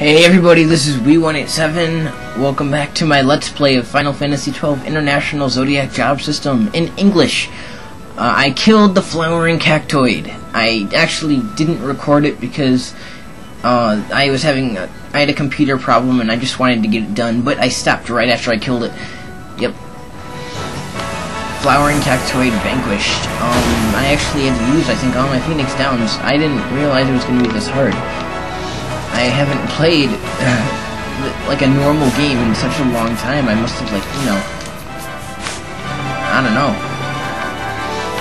Hey everybody, this is We187. Welcome back to my Let's Play of Final Fantasy XII International Zodiac Job System in English. Uh, I killed the flowering cactoid. I actually didn't record it because uh, I was having a, I had a computer problem and I just wanted to get it done, but I stopped right after I killed it. Yep. Flowering cactoid vanquished. Um, I actually had to use, I think, all my Phoenix Downs. I didn't realize it was going to be this hard. I haven't played uh, like a normal game in such a long time. I must have like, you know, I don't know.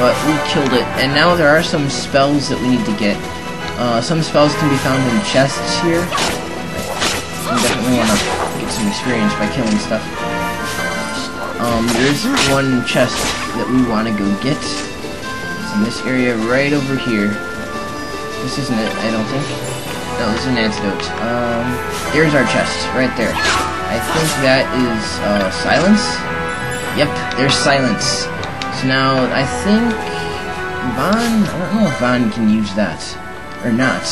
But we killed it, and now there are some spells that we need to get. Uh, some spells can be found in chests here. I definitely want to get some experience by killing stuff. Um, there's one chest that we want to go get. It's in this area right over here. This isn't it, I don't think. No, this is an antidote. Um, there's our chest, right there. I think that is, uh, silence? Yep, there's silence. So now, I think... Vaan? I don't know if Vaan can use that. Or not.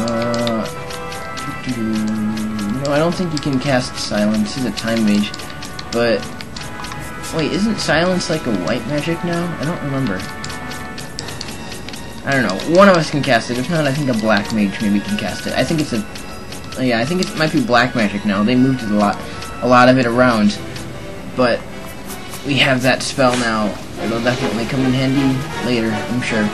Uh... No, I don't think he can cast silence. He's a time mage. But... Wait, isn't silence like a white magic now? I don't remember. I don't know. One of us can cast it. If not, I think a black mage maybe can cast it. I think it's a... Yeah, I think it might be black magic now. They moved a lot, a lot of it around. But we have that spell now. It'll definitely come in handy later, I'm sure.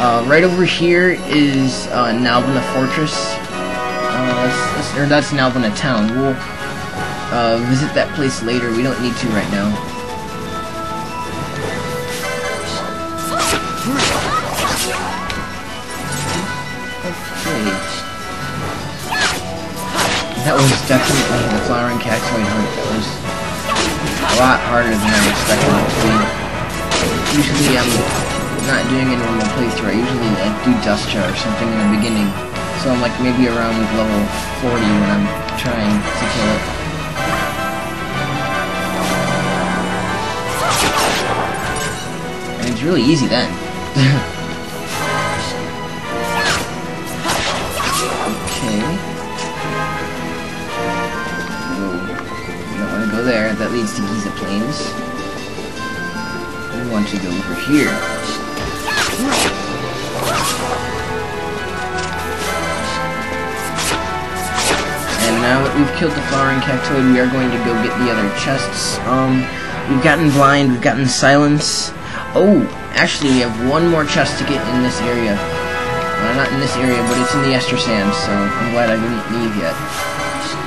Uh, right over here is uh, Nalbina Fortress. Uh, that's, that's, or that's Nalbina Town. We'll uh, visit that place later. We don't need to right now. That was definitely the flowering cactoid hunt. It was a lot harder than I expected it to be. Usually I'm not doing a normal playthrough. I usually like do Dustcha or something in the beginning. So I'm like maybe around level 40 when I'm trying to kill it. And it's really easy then. there. That leads to Giza Plains. We want to go over here. And now that we've killed the flowering cactoid, we are going to go get the other chests. Um, we've gotten blind, we've gotten silence. Oh, actually, we have one more chest to get in this area. Uh, not in this area, but it's in the Estersands, so I'm glad I didn't leave yet.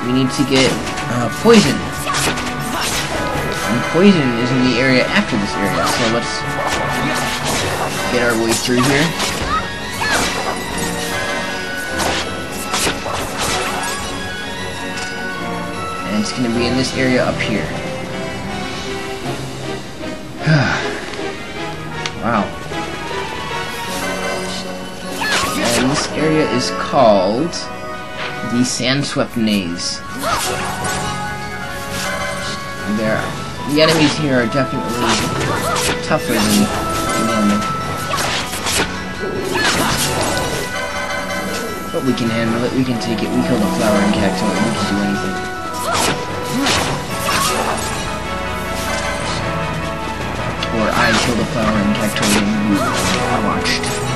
We need to get uh, poison. Poison is in the area after this area, so let's get our way through here. And it's to be in this area up here. wow. And this area is called the Sandswept Naze. There the enemies here are definitely tougher than normal. But we can handle it, we can take it, we kill the flowering cactoid, we can do anything. Or I kill the flowering cactoid and you watched.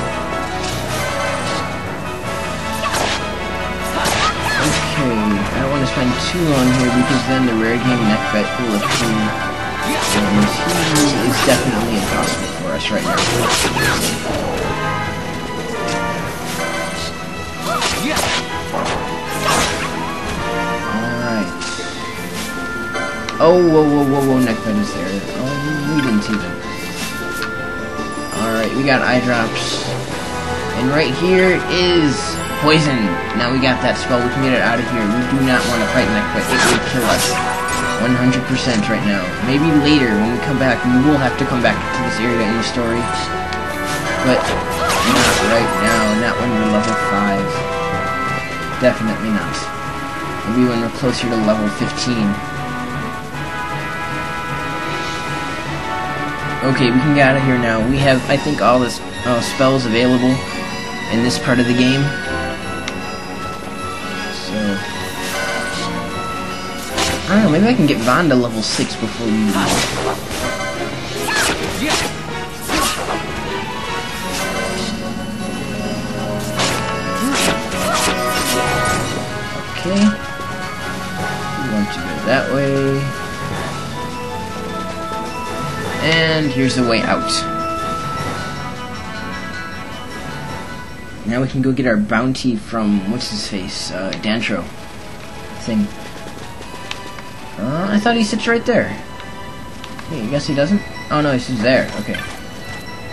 Spend too long here because then the rare game Necvet will appear. And he is definitely impossible for us right now. Alright. Oh, whoa, whoa, whoa, whoa, Necvet is there. Oh, we didn't see them. Alright, we got eye drops. And right here is Poison! Now we got that spell, we can get it out of here. We do not want to fight Necvet, it will kill us. 100% right now. Maybe later, when we come back, we will have to come back to this area in the story. But, not right now, not when we're level 5. Definitely not. Maybe when we're closer to level 15. Okay, we can get out of here now. We have, I think, all the uh, spells available in this part of the game. Don't know, maybe I can get Vanda level 6 before leave. Okay. We want to go that way. And here's the way out. Now we can go get our bounty from, what's his face, uh, Dantro. Thing. Uh, I thought he sits right there. Hey, I guess he doesn't? Oh no, he's there. Okay.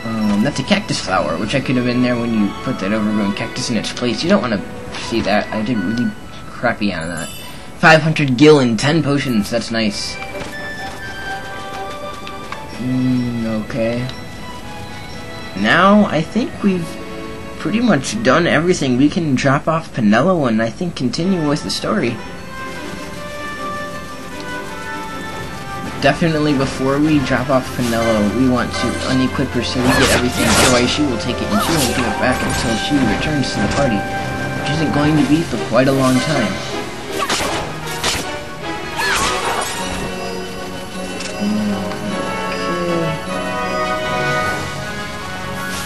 Um, that's a cactus flower, which I could have been there when you put that overgrown cactus in its place. You don't want to see that. I did really crappy on that. 500 gil and 10 potions, that's nice. Mm, okay. Now, I think we've pretty much done everything. We can drop off Penelo and I think continue with the story. Definitely before we drop off Penelo, we want to unequip her so we get everything. Otherwise she will take it and she won't give it back until she returns to the party which isn't going to be for quite a long time.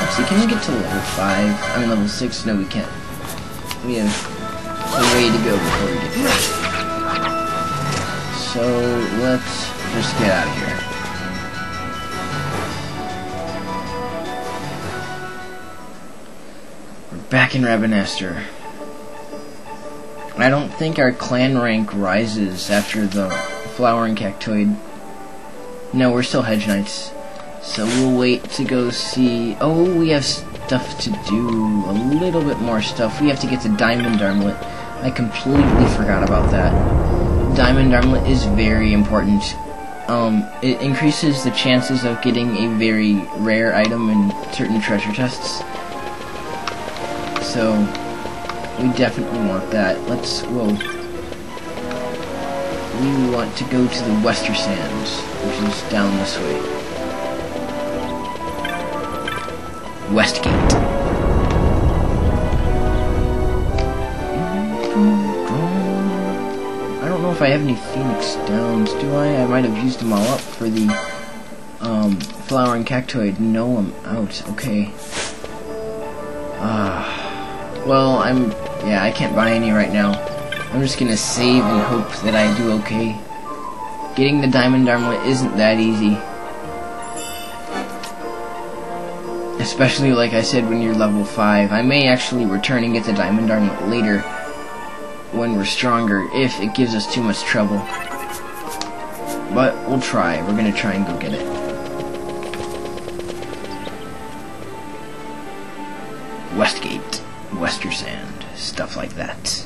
Okay. see, can we get to level 5? I mean level 6? No, we can't. We have a way to go before we get there. So, let's just get out of here. We're back in Rabanastre. I don't think our clan rank rises after the flowering cactoid. No, we're still hedge knights. So we'll wait to go see... Oh, we have stuff to do. A little bit more stuff. We have to get the diamond armlet. I completely forgot about that. Diamond armlet is very important. Um, it increases the chances of getting a very rare item in certain treasure chests. So, we definitely want that. Let's, well, we want to go to the Westersands, which is down this way. Westgate. If I have any Phoenix Downs, do I? I might have used them all up for the um, flowering cactoid. No, I'm out. Okay. Ah. Well, I'm yeah, I can't buy any right now. I'm just gonna save and hope that I do okay. Getting the diamond armlet isn't that easy. Especially, like I said, when you're level 5. I may actually return and get the diamond armlet later when we're stronger, if it gives us too much trouble. But we'll try. We're gonna try and go get it. Westgate, Westersand stuff like that.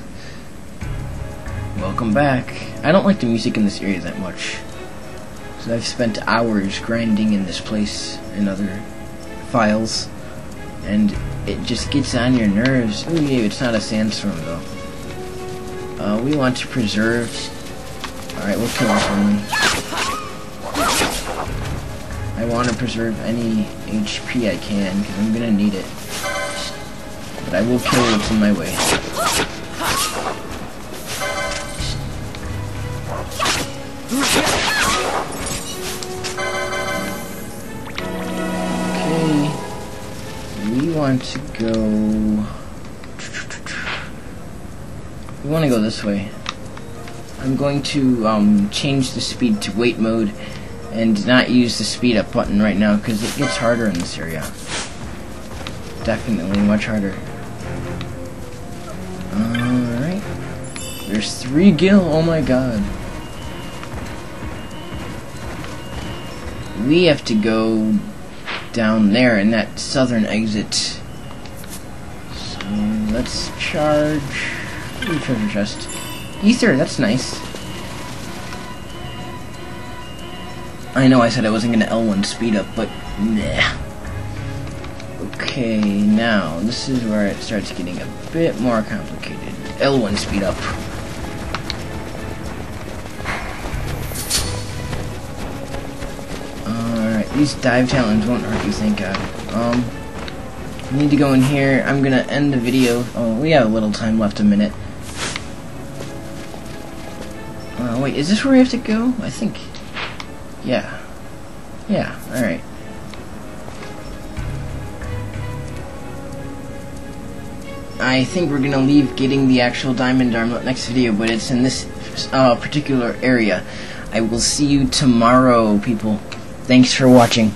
Welcome back. I don't like the music in this area that much. So I've spent hours grinding in this place and other files. And it just gets on your nerves. Ooh, yeah, it's not a sandstorm though. Uh, we want to preserve... Alright, we'll kill this one. I want to preserve any HP I can, because I'm going to need it. But I will kill what's in my way. Okay. We want to go... Want to go this way. I'm going to um, change the speed to wait mode and not use the speed up button right now because it gets harder in this area. Definitely much harder. Alright. There's three gil, oh my god. We have to go down there in that southern exit. So let's charge. Treasure chest. Ether, that's nice. I know I said I wasn't gonna L1 speed up, but nah. Okay, now, this is where it starts getting a bit more complicated. L1 speed up. Alright, these dive talons won't hurt you, thank god. Um, I need to go in here. I'm gonna end the video. Oh, we have a little time left, a minute. Wait, is this where we have to go? I think. Yeah. Yeah, alright. I think we're gonna leave getting the actual diamond armlet next video, but it's in this uh, particular area. I will see you tomorrow, people. Thanks for watching.